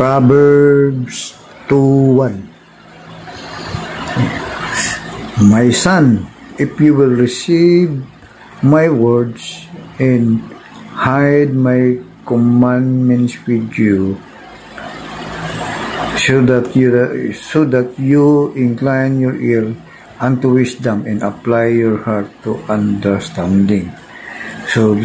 Proverbs 2.1 My son, if you will receive my words and hide my commandments with you, so that you so that you incline your ear unto wisdom and apply your heart to understanding. So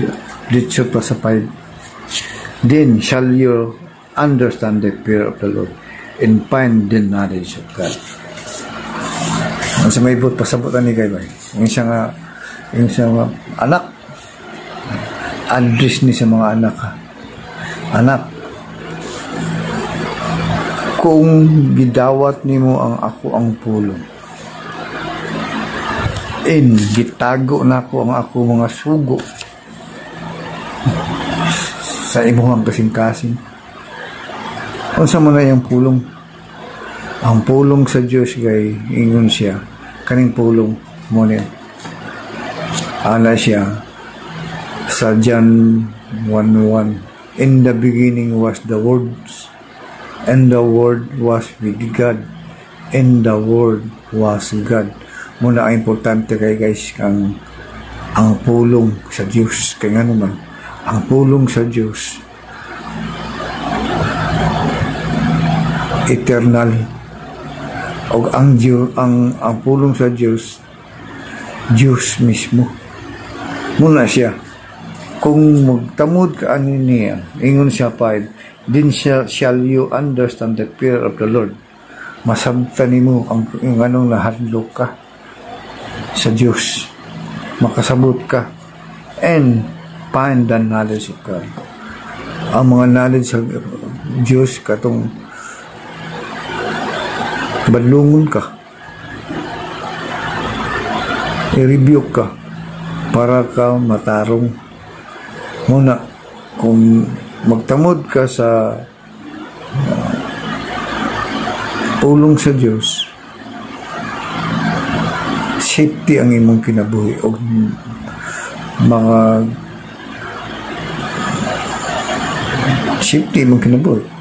dito pa sa 5, Then shall you understand the fear of the Lord and find the knowledge of God. Ang sa may but pasabutan ni kay bay. Yung siya nga yung siya nga anak address ni sa mga anak. Anak kung gidawat nimo ang ako ang pulong in gitago na ko ang ako mga sugo sa imong kasing-kasing unsa mo na yung pulong? Ang pulong sa Dios kay ingon siya kaning pulong mo niya. Ana siya sa John 1:1 in the beginning was the words and the word was with God and the word was God. Muna ang importante kay guys ang ang pulong sa Diyos. Kay nga ang pulong sa Diyos eternal o ang Diyos, ang ang pulong sa Diyos Diyos mismo muna siya kung magtamod ka ani niya ingon siya pa din shall, shall you understand the fear of the Lord. Masabtan mo ang yung anong nahadlok ka sa Diyos. Makasabot ka. And find the knowledge of God. Ang mga knowledge sa Diyos katong balungon ka. I-rebuke ka para ka matarong. Muna kung magtamod ka sa uh, tulong sa Diyos safety ang imong kinabuhi. O mga safety imong kinabuhi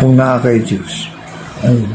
kung naa kay Diyos ayun